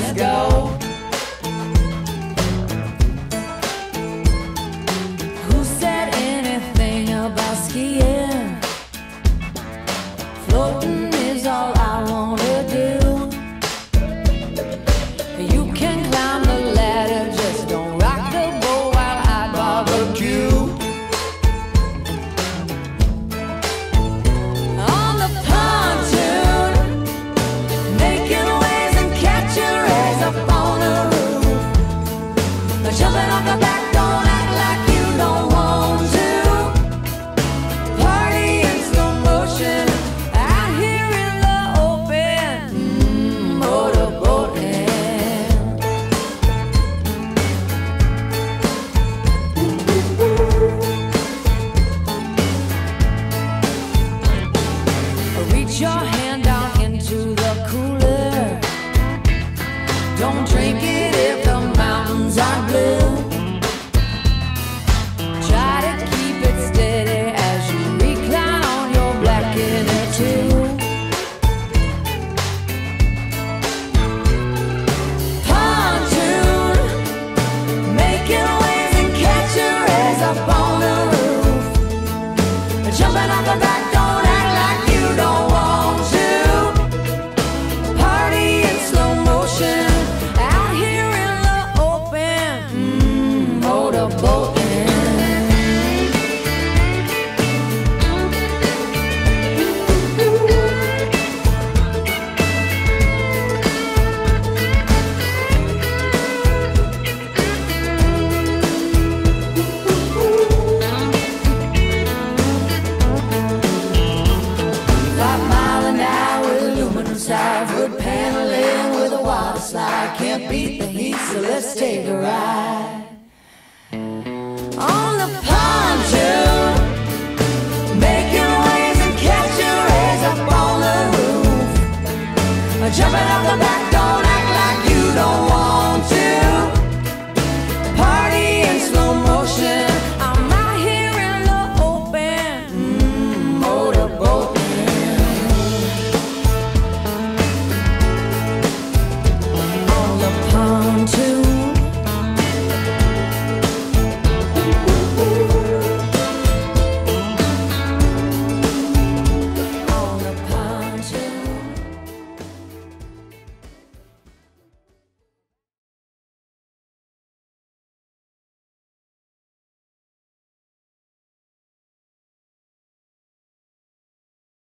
Let's go. can't beat the heat, so let's take a ride. On the pontoon. making waves and catching rays up on the roof. Jumping out the back door.